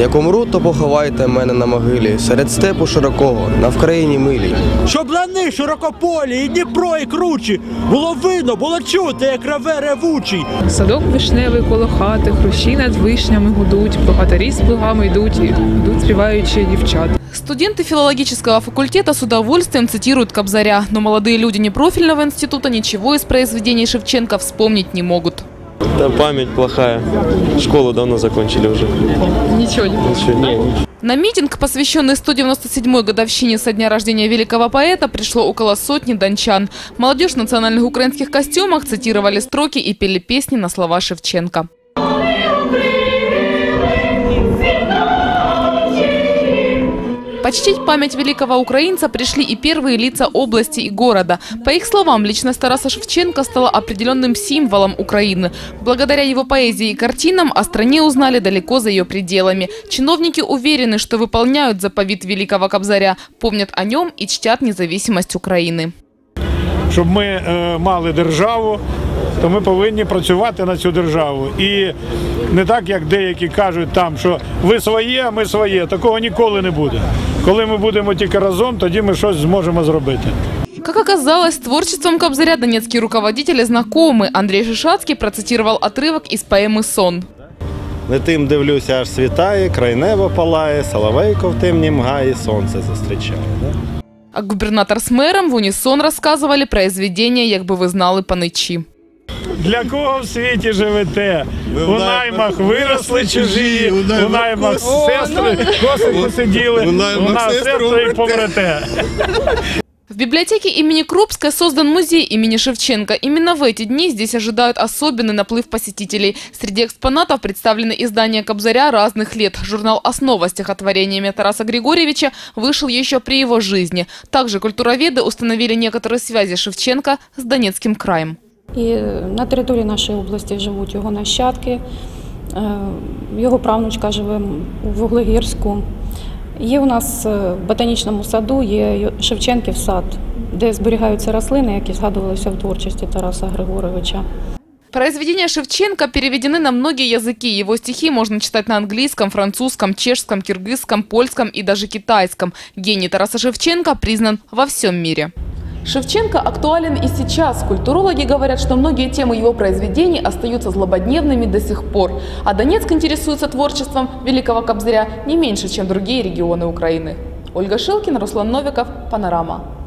Як умру, то поховайте мене на могилі, серед степу широкого, на Вкраїні милій. Щоб лани широкополі, і Дніпро, і кручі. Було видно, було чути, як реве ревучий. Садок вишневий коло хати, хрущі над вишнями гудуть, богатирі з плугами йдуть, і йдуть співаючи дівчат. Студенты филологического факультета с удовольствием цитируют Кобзаря, но молодые люди непрофильного института ничего из произведений Шевченко вспомнить не могут. Да память плохая. Школу давно закончили уже. Нічого не Ничего, не, На митинг, посвященный 197-й годовщине со дня рождения великого поэта, пришло около сотни дончан. Молодежь в национальных украинских костюмах цитировали строки и пели песни на слова Шевченко. Почтить память великого украинца пришли и первые лица области и города. По их словам, личность Тараса Шевченко стала определенным символом Украины. Благодаря его поэзии и картинам о стране узнали далеко за ее пределами. Чиновники уверены, что выполняют заповедь великого Кобзаря, помнят о нем и чтят независимость Украины. ми е, мали державу, то ми повинні працювати на цю державу. І не так, як деякі кажуть там, що ви своє, а ми своє. Такого ніколи не буде. Коли ми будемо тільки разом, тоді ми щось зможемо зробити. Как оказалось, с творчеством Кобзаря донецкие руководители знакомы. Андрей Шишацкий процитировал отрывок из поэмы «Сон». Летим, дивлюся, аж світає, край неба палає, соловейко в темнім гаї, сонце зустрічає. Да? А губернатор с мэром в унисон рассказывали произведения, як би ви знали паничі. Для кого в світі живете? у наймах виросли чужі, у наймах сестри, коси посиділи, у нас сестри і помрете. В библиотеке имени Крупской создан музей имени Шевченко. Именно в эти дни здесь ожидают особенный наплыв посетителей. Среди экспонатов представлены издания Кобзаря разных лет. Журнал «Основа» с стихотворениями Тараса Григорьевича вышел еще при его жизни. Также культуроведы установили некоторые связи Шевченко с Донецким краем. І на території нашої області живуть його нащадки. Е, Його правнучка живе у Вуглегірську. Є у нас е, в ботанічному саду є Шевченків сад, де зберігаються рослини, які згадувалися в творчості Тараса Григоровича. Произведения Шевченко переведены на многие языки. Его стихи можно читать на английском, французском, чешском, киргизском, польском и даже китайском. Гений Тараса Шевченко признан во всем мире. Шевченко актуален и сейчас. Культурологи говорят, что многие темы его произведений остаются злободневными до сих пор. А Донецк интересуется творчеством великого Кобзаря не меньше, чем другие регионы Украины. Ольга Шилкина, Руслан Новиков, Панорама.